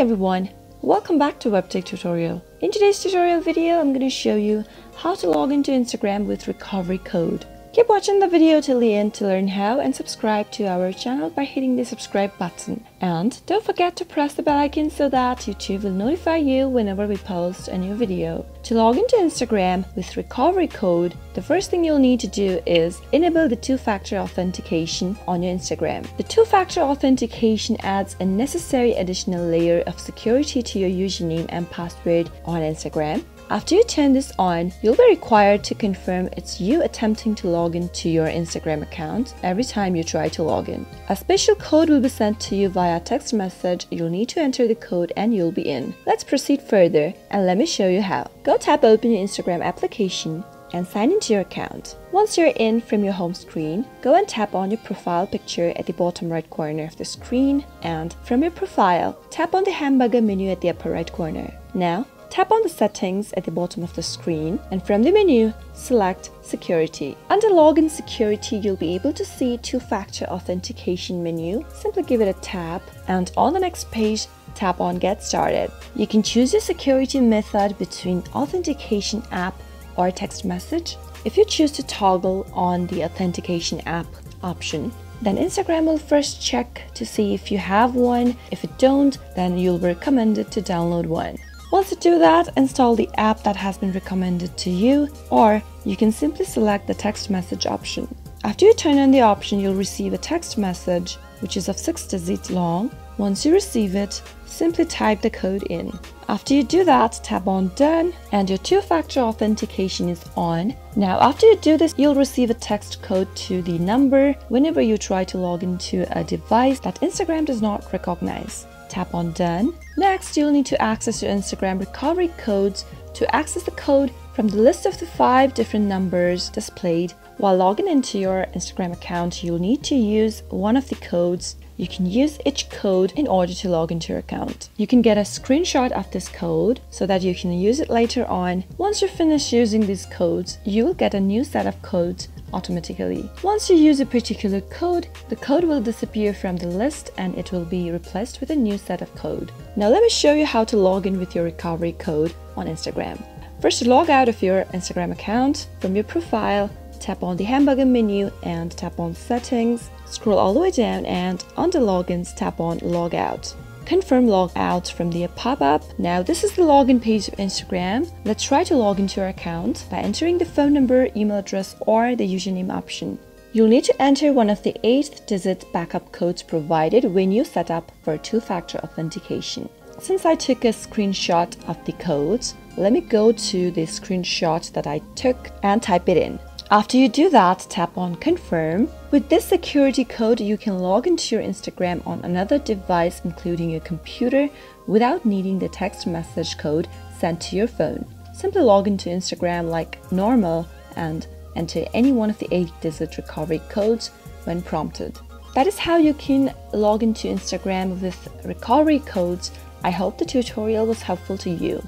everyone, welcome back to WebTech tutorial. In today's tutorial video, I'm going to show you how to log into Instagram with recovery code. Keep watching the video till the end to learn how and subscribe to our channel by hitting the subscribe button. And don't forget to press the bell icon so that YouTube will notify you whenever we post a new video. To log into Instagram with recovery code, the first thing you'll need to do is enable the two-factor authentication on your Instagram. The two-factor authentication adds a necessary additional layer of security to your username and password on Instagram after you turn this on, you'll be required to confirm it's you attempting to log into your Instagram account every time you try to log in. A special code will be sent to you via text message. You'll need to enter the code and you'll be in. Let's proceed further and let me show you how. Go tap open your Instagram application and sign into your account. Once you're in from your home screen, go and tap on your profile picture at the bottom right corner of the screen and from your profile, tap on the hamburger menu at the upper right corner. Now, Tap on the settings at the bottom of the screen and from the menu, select Security. Under Login Security, you'll be able to see two-factor authentication menu. Simply give it a tap and on the next page, tap on Get Started. You can choose your security method between authentication app or text message. If you choose to toggle on the authentication app option, then Instagram will first check to see if you have one. If you don't, then you'll be recommended to download one. Once you do that, install the app that has been recommended to you, or you can simply select the text message option. After you turn on the option, you'll receive a text message which is of 6 digits long. Once you receive it, simply type the code in. After you do that, tap on Done and your two-factor authentication is on. Now after you do this, you'll receive a text code to the number whenever you try to log into a device that Instagram does not recognize. Tap on Done. Next, you'll need to access your Instagram recovery codes. To access the code from the list of the five different numbers displayed while logging into your Instagram account, you'll need to use one of the codes. You can use each code in order to log into your account. You can get a screenshot of this code so that you can use it later on. Once you finish using these codes, you will get a new set of codes automatically. Once you use a particular code, the code will disappear from the list and it will be replaced with a new set of code. Now let me show you how to log in with your recovery code on Instagram. First log out of your Instagram account from your profile, tap on the hamburger menu and tap on settings, scroll all the way down and under logins tap on logout confirm logout from the pop-up. Now this is the login page of Instagram. Let's try to log into our account by entering the phone number, email address or the username option. You'll need to enter one of the 8-digit backup codes provided when you set up for two-factor authentication. Since I took a screenshot of the codes, let me go to the screenshot that I took and type it in. After you do that, tap on confirm. With this security code, you can log into your Instagram on another device, including your computer, without needing the text message code sent to your phone. Simply log into Instagram like normal and enter any one of the 8 digit recovery codes when prompted. That is how you can log into Instagram with recovery codes. I hope the tutorial was helpful to you.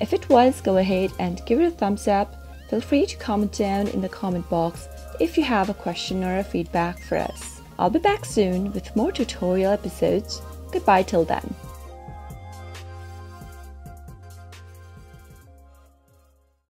If it was, go ahead and give it a thumbs up Feel free to comment down in the comment box if you have a question or a feedback for us. I'll be back soon with more tutorial episodes. Goodbye till then.